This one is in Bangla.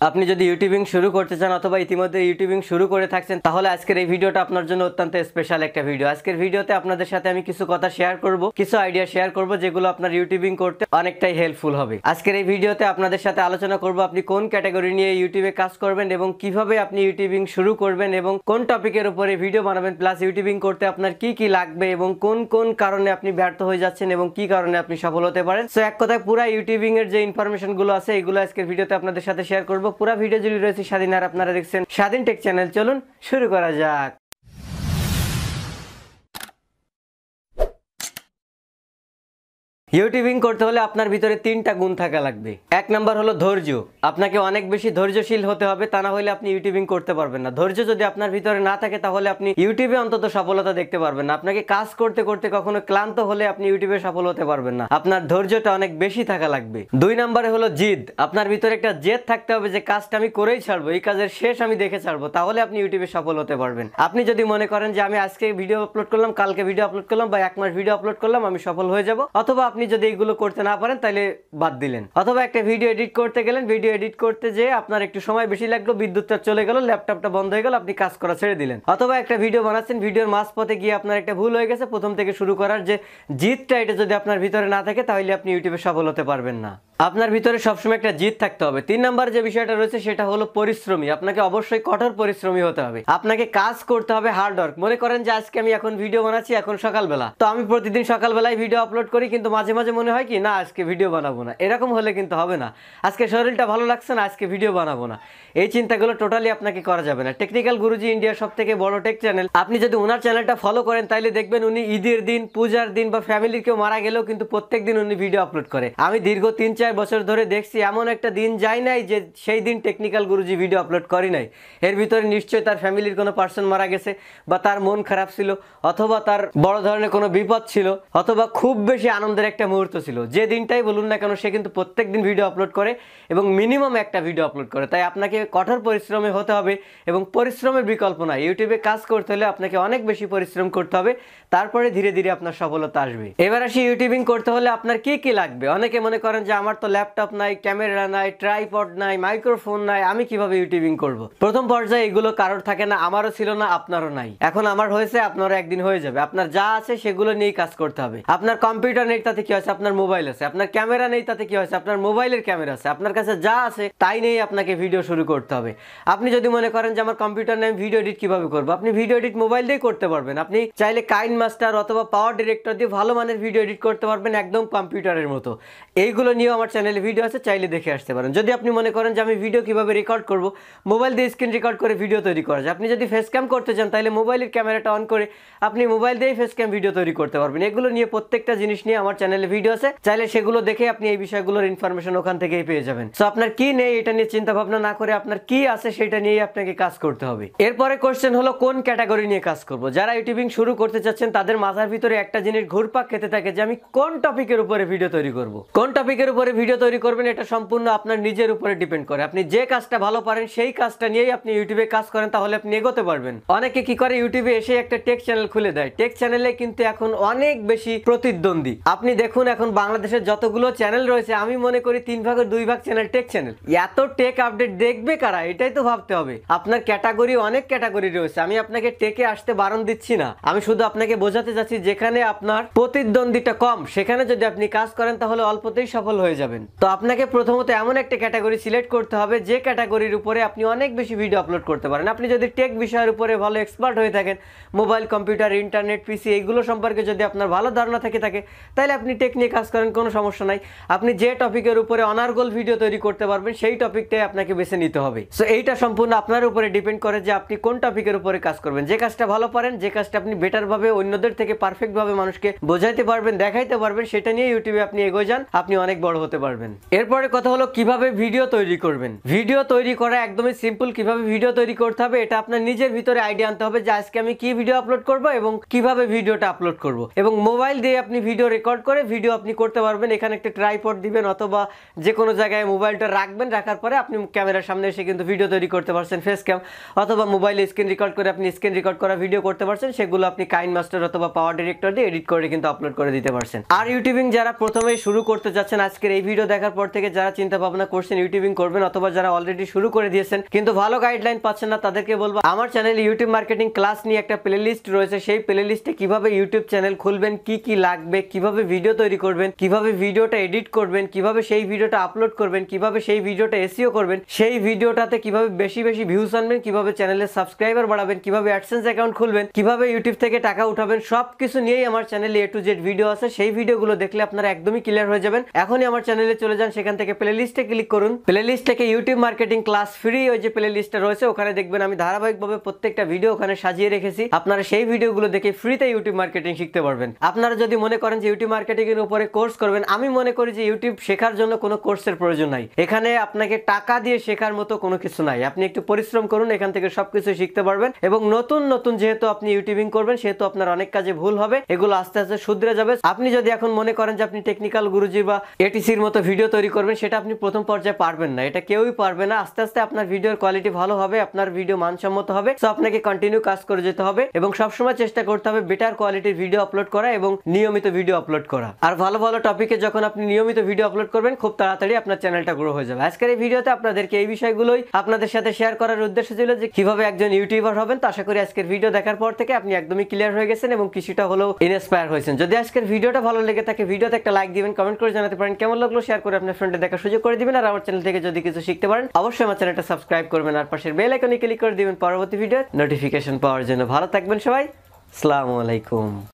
আপনি যদি ইউটিউবিং শুরু করতে চান অথবা ইতিমধ্যে ইউটিউবিং শুরু করে থাকছেন, তাহলে আজকের এই ভিডিওটা আপনার জন্য অত্যন্ত স্পেশাল একটা ভিডিও আজকের ভিডিওতে আপনাদের সাথে আমি কিছু কথা শেয়ার করব, কিছু আইডিয়া শেয়ার করব যেগুলো আপনার ইউটিউবিং করতে অনেকটাই হেল্পফুল হবে। আজকের এই ভিডিওতে আপনাদের সাথে আলোচনা করব আপনি কোন ক্যাটাগরি নিয়ে ইউটিউবে কাজ করবেন এবং কীভাবে আপনি ইউটিউবিং শুরু করবেন এবং কোন টপিকের উপরে ভিডিও বানাবেন প্লাস ইউটিউবিং করতে আপনার কি কি লাগবে এবং কোন কোন কারণে আপনি ব্যর্থ হয়ে যাচ্ছেন এবং কি কারণে আপনি সফল হতে পারেন। সো এক কথায় পুরো ইউটিউবিং এর যে ইনফরমেশনগুলো আছে, এগুলো আজকের ভিডিওতে আপনাদের সাথে শেয়ার করব। পুরো ভিডিও জুড়ে রয়েছে স্বাধীন আর আপনারা দেখছেন স্বাধীন টেক চ্যানেল চলুন, শুরু করা যাক। ইউটিউবিং করতে হলে আপনার ভিতরে তিনটা গুণ থাকা লাগবে। এক নাম্বার হলো ধৈর্য। আপনাকে অনেক বেশি ধৈর্যশীল হতে হবে, তা না হলে আপনি ইউটিউবিং করতে পারবেন না। ধৈর্য যদি আপনার ভিতরে না থাকে, তাহলে আপনি ইউটিউবে অন্তত সফলতা দেখতে পারবেন না। আপনাকে কাজ করতে করতে কখনো ক্লান্ত হলে আপনি ইউটিউবে সফল হতে পারবেন না। আপনার ধৈর্যটা অনেক বেশি থাকা লাগবে। দুই নাম্বারে হলো জিদ। আপনার ভিতরে একটা জেদ থাকতে হবে যে, কাজটা আমি করেই ছাড়বো, এই কাজের শেষ আমি দেখে ছাড়বো। তাহলে আপনি ইউটিউবে সফল হতে পারবেন। আপনি যদি মনে করেন যে, আমি আজকে ভিডিও আপলোড করলাম, কালকে ভিডিও আপলোড করলাম বা এক মাস ভিডিও আপলোড করলাম, আমি সফল হয়ে যাব, অথবা আপনি যদি এগুলো করতে না পারেন, তাহলে বাদ দিলেন। অথবা একটা ভিডিও এডিট করতে গেলেন ভিডিও এডিট করতে যে আপনার একটু সময় বেশি লাগল, বিদ্যুৎটা চলে গেল ল্যাপটপটা বন্ধ হয়ে গেল, আপনি কাজ করা ছেড়ে দিলেন। অথবা একটা ভিডিও বানাচ্ছেন ভিডিওর মাঝ পথে গিয়ে আপনার একটা ভুল হয়ে গেছে, প্রথম থেকে শুরু করার যে জিতটা এটা যদি আপনার ভিতরে না থাকে, তাহলে আপনি ইউটিউবে সফল হতে পারবেন না। আপনার ভিতরে সবসময় একটা জিত থাকতে হবে। তিন নাম্বার যে বিষয়টা রয়েছে, সেটা হলো পরিশ্রমী। আপনাকে অবশ্যই কঠোর পরিশ্রমী হতে হবে। আপনাকে কাজ করতে হবে হার্ড ওয়ার্ক মনে করেন যে আজকে আমি এখন ভিডিও বানাচ্ছি, এখন সকালবেলা। তো আমি প্রতিদিন সকালবেলায় ভিডিও আপলোড করি, কিন্তু মাঝে মাঝে মনে হয় কি, না, আজকে ভিডিও বানাবো না। এরকম হলে কিন্তু হবে না। আজকে শরীরটা ভালো লাগছে না, আজকে ভিডিও বানাবো না। এই চিন্তাগুলো টোটালি আপনাকে করা যাবে না। টেকনিক্যাল গুরুজি ইন্ডিয়ার সব থেকে বড় টেক চ্যানেল আপনি যদি ওনার চ্যানেলটা ফলো করেন তাহলে দেখবেন উনি ঈদের দিন, পূজার দিন বা ফ্যামিলির কেউ মারা গেলেও কিন্তু প্রত্যেক দিন উনি ভিডিও আপলোড করে। আমি দীর্ঘ তিন, চার বছর ধরে দেখছি এমন একটা দিন যায় নাই যে সেই দিন টেকনিক্যাল গুরুজি ভিডিও আপলোড করি নাই। এর ভিতরে নিশ্চয়ই তার ফ্যামিলির কোনো পার্সন মারা গেছে বা তার মন খারাপ ছিল অথবা তার বড় ধরনের কোনো বিপদ ছিল অথবা খুব বেশি আনন্দের একটা মুহূর্ত ছিল। যে দিনটাই বলুন না কেন, সে কিন্তু প্রত্যেক দিন ভিডিও আপলোড করে এবং মিনিমাম একটা ভিডিও আপলোড করে। তাই আপনাকে কঠোর পরিশ্রমে হতে হবে এবং পরিশ্রমের বিকল্প নাই। ইউটিউবে কাজ করতে হলে আপনাকে অনেক বেশি পরিশ্রম করতে হবে, তারপরে ধীরে ধীরে আপনার সফলতা আসবে। এবার আসি ইউটিউবিং করতে হলে আপনার কি কি লাগবে? অনেকে মনে করেন যে আমার তো ল্যাপটপ নাই ক্যামেরা নাই ট্রাইপড নাই মাইক্রোফোন নাই, আমি কীভাবে ইউটিউবিং করব? প্রথম পর্যায়ে এগুলো কারোর থাকে না, আমারও ছিল না, আপনারও নাই। এখন আমার হয়েছে, আপনারও একদিন হয়ে যাবে। আপনার যা আছে সেগুলো নিয়েই কাজ করতে হবে। আপনার কম্পিউটার নেই, তাতে কি হয়েছে? আপনার মোবাইল আছে। আপনার ক্যামেরা নেই, তাতে কি হয়েছে? আপনার মোবাইলের ক্যামেরা আছে। আপনার কাছে যা আছে, তাই নিয়েই আপনাকে ভিডিও শুরু করতে হবে। আপনি যদি মনে করেন যে আমার কম্পিউটার নেই ভিডিও এডিট কীভাবে করব? আপনি ভিডিও এডিট মোবাইল দিয়েই করতে পারবেন। আপনি চাইলে কাইন মাস্টার অথবা পাওয়ার ডিরেক্টর দিয়ে ভালো মানের ভিডিও এডিট করতে পারবেন, একদম কম্পিউটারের মতো। এইগুলো নিয়েও আমার চ্যানেলে ভিডিও আছে, চাইলে দেখে আসতে পারেন। যদি আপনি মনে করেন যে আমি ভিডিও কীভাবে রেকর্ড করব মোবাইল দিয়ে স্ক্রিন রেকর্ড করে ভিডিও তৈরি করা যায়। আপনি যদি ফেস ক্যাম করতে চান, তাহলে মোবাইলের ক্যামেরাটা অন করে আপনি মোবাইল দিয়েই ফেস ক্যাম ভিডিও তৈরি করতে পারবেন। এগুলো নিয়ে প্রত্যেকটা জিনিস নিয়ে আমার চ্যানেলে ভিডিও আছে। চাইলে সেগুলো দেখে আপনি এই বিষয়গুলোর ইনফরমেশন ওখান থেকেই পেয়ে যাবেন। সো আপনার কি নেই এটা নিয়ে চিন্তা ভাবনা না করে আপনার কি আছে সেটা নিয়েই আপনাকে কাজ করতে হবে। এরপরে কোশ্চেন হলো, কোন ক্যাটাগরি নিয়ে কাজ করব? যারা ইউটিউবিং শুরু করতে চাচ্ছেন, তাদের মাথার ভিতরে একটা জিনিস ঘুরপাক খেতে থাকে যে আমি কোন টপিকের উপরে ভিডিও তৈরি করব? কোন টপিকের উপরে ভিডিও তৈরি করবেন, এটা সম্পূর্ণ আপনার নিজের উপরে ডিপেন্ড করে। আপনি যে কাজটা ভালো পারেন, সেই কাজটা নিয়েই আপনি ইউটিউবে কাজ করেন, তাহলে আপনি এগোতে পারবেন। অনেকে কি করে, ইউটিউবে এসে একটা টেক চ্যানেল খুলে দেয়। টেক চ্যানেলে কিন্তু এখন অনেক বেশি প্রতিদ্বন্দ্বী। আপনি দেখুন, এখন বাংলাদেশের যতগুলো চ্যানেল রয়েছে, আমি মনে করি তিন ভাগের দুই ভাগ চ্যানেল টেক চ্যানেল। এত টেক আপডেট দেখবে কারা? এটাই তো ভাবতে হবে। আপনার ক্যাটাগরি, অনেক ক্যাটাগরি রয়েছে। আমি আপনাকে টেকে আসতে বারণ দিচ্ছি না। আমি শুধু আপনাকে বোঝাতে চাচ্ছি, যেখানে আপনার প্রতিদ্বন্দ্বিতা কম, সেখানে যদি আপনি কাজ করেন, তাহলে অল্পতেই সফল হয়ে যাবেন। তো আপনাকে প্রথমত এমন একটা ক্যাটাগরি সিলেক্ট করতে হবে, যে ক্যাটাগরির উপরে আপনি অনেক বেশি ভিডিও আপলোড করতে পারেন। আপনি যদি টেক বিষয়ের উপরে ভালো এক্সপার্ট হয়ে থাকেন মোবাইল কম্পিউটার ইন্টারনেট পিসি এইগুলো সম্পর্কে যদি আপনার ভালো ধারণা থেকে থাকে, তাহলে আপনি টেক নিয়ে কাজ করেন, কোনো সমস্যা নাই। আপনি যে টপিকের উপরে অনার্গল ভিডিও তৈরি করতে পারবেন, সেই টপিকটাই আপনাকে বেছে নিতে হবে। সো এইটা সম্পূর্ণ আপনার উপরে ডিপেন্ড করে যে আপনি কোন টপিকের উপরে কাজ করবেন। যে কাজটা ভালো পারেন, যে কাজটা আপনি বেটারভাবে অন্যদের থেকে পারফেক্টভাবে মানুষকে বোঝাইতে পারবেন, দেখাইতে পারবেন, সেটা নিয়ে ইউটিউবে আপনি এগোয় যান। আপনি অনেক বড় হতে পারবেন। এরপরে কথা হলো কীভাবে ভিডিও তৈরি করবেন। ভিডিও তৈরি করা একদমই সিম্পল কীভাবে ভিডিও তৈরি করতে হবে এটা আপনার নিজের ভিতরে আইডিয়া আনতে হবে যে আজকে আমি কি ভিডিও আপলোড করব এবং কীভাবে ভিডিওটা আপলোড করব। এবং মোবাইল দিয়ে আপনি ভিডিও রেকর্ড করে ভিডিও আপনি করতে পারবেন। এখানে একটা ট্রাইপড দিবেন অথবা যে কোনো জায়গায় মোবাইলটা রাখবেন, রাখার পরে আপনি ক্যামেরার সামনে এসে কিন্তু ভিডিও তৈরি করতে পারছেন ফেস ক্যাম অথবা মোবাইলে স্ক্রিন রেকর্ড করে আপনি স্ক্রিন রেকর্ড করা ভিডিও করতে পারছেন, সেগুলো আপনি কাইন মাস্টার অথবা পাওয়ার ডিরেক্টর দিয়ে এডিট করে কিন্তু আপলোড করে দিতে পারছেন। আর ইউটিউবিং যারা প্রথমেই শুরু করতে যাচ্ছেন আজকের এই ভিডিও দেখার পর থেকে যারা চিন্তা ভাবনা করছেন ইউটিউবিং করবেন অথবা যারা অলরেডি শুরু করে দিয়েছেন, কিন্তু ভালো গাইডলাইন পাচ্ছেন না, তাদেরকে বলব, আমার চ্যানেলে ইউটিউব মার্কেটিং ক্লাস নিয়ে একটা প্লে লিস্ট রয়েছে। সেই প্লে লিস্টে কীভাবে ইউটিউব চ্যানেল খুলবেন, কি কি লাগবে, কীভাবে ভিডিও তৈরি করবেন, কীভাবে ভিডিওটা এডিট করবেন, কীভাবে সেই ভিডিওটা আপলোড করবেন, কীভাবে সেই ভিডিওটা এসিও করবেন, সেই ভিডিওটাতে কীভাবে বেশি বেশি ভিউজ আনবেন, কীভাবে চ্যানেলের সাবস্ক্রাইবার বাড়াবেন, কীভাবে অ্যাডসেন্স অ্যাকাউন্ট খুলবেন, কীভাবে ইউটিউব থেকে টাকা উঠাবেন সব কিছু নিয়েই আমার চ্যানেলে এ টু জেড ভিডিও আছে। সেই ভিডিওগুলো দেখলে আপনারা একদমই ক্লিয়ার হয়ে যাবেন। এখনই আমার চ্যানেলে চলে যান, সেখান থেকে প্লে ক্লিক করুন। প্লে থেকে ইউটিউব মার্কেটিং ক্লাস ফ্রি ওই যে প্লে রয়েছে, ওখানে দেখবেন আমি ধারাবাহিকভাবে প্রত্যেকটা ভিডিও ওখানে সাজিয়ে রেখেছি। আপনারা সেই ভিডিওগুলো দেখে ফ্রিতে ইউটিউব মার্কেটিং শিখতে পারবেন। আপনারা যদি মনে করেন যে ইউটিউব মার্কেটিং এর উপরে কোর্স করবেন, আমি মনে করি যে ইউটিউব শেখার জন্য কোনো কোর্সের প্রয়োজন নাই। এখানে আপনাকে টাকা দিয়ে শেখার মতো কোনো কিছু নাই। আপনি একটু পরিশ্রম করুন, এখান থেকে সবকিছু শিখতে পারবেন। এবং নতুন নতুন যেহেতু আপনি ইউটিউবিং করবেন, সেহেতু আপনার অনেক কাজে ভুল হবে। এগুলো আস্তে আস্তে শুধরে যাবে। আপনি যদি এখন মনে করেন যে আপনি টেকনিক্যাল গুরুজি বা এটিসির মতো ভিডিও তৈরি করবেন, সেটা আপনি প্রথম পর্যায়ে পারবেন না। এটা কেউই পারবে না। আস্তে আস্তে আপনার ভিডিওর কোয়ালিটি ভালো হবে, আপনার ভিডিও মানসম্মত হবে। তো আপনাকে কন্টিনিউ কাজ করে যেতে হবে এবং সবসময় চেষ্টা করতে হবে বেটার কোয়ালিটির ভিডিও আপলোড করা এবং নিয়মিত ভিডিও আপলোড করা। আর ভালো ভালো টপিকে যখন আপনি নিয়মিত ভিডিও আপলোড করবেন, খুব তাড়াতাড়ি আপনার চ্যানেলটা গ্রো হয়ে যাবে। আজকের এই ভিডিওতে আপনাদেরকে এই বিষয়গুলোই আপনাদের সাথে শেয়ার করার উদ্দেশ্য ছিল যে কীভাবে একজন ইউটিউবার হবেন। তো আশা করি আজকের ভিডিও দেখার পর থেকে আপনি একদমই ক্লিয়ার হয়ে গেছেন এবং কিছুটা হলেও ইন্সপায়ার হয়েছেন। যদি আজকের ভিডিওটা ভালো লেগে থাকে ভিডিওতে একটা লাইক দিবেন কমেন্ট করে জানাতে পারেন। কেমন লাগল শেয়ার করে আপনার ফ্রেন্ডে দেখার সুযোগ করে দিবেন, আর আমার চ্যানেল থেকে যদি কিছু শিখতে পারেন, অবশ্যই আমার চ্যানেলটা সাবস্ক্রাইব করবেন, আর পাশের বেল আইকনে ক্লিক করে দিবেন পরবর্তী ভিডিওর নোটিফিকেশন পাওয়ার জন্য। ভালো থাকবেন সবাই। আসসালামু আলাইকুম।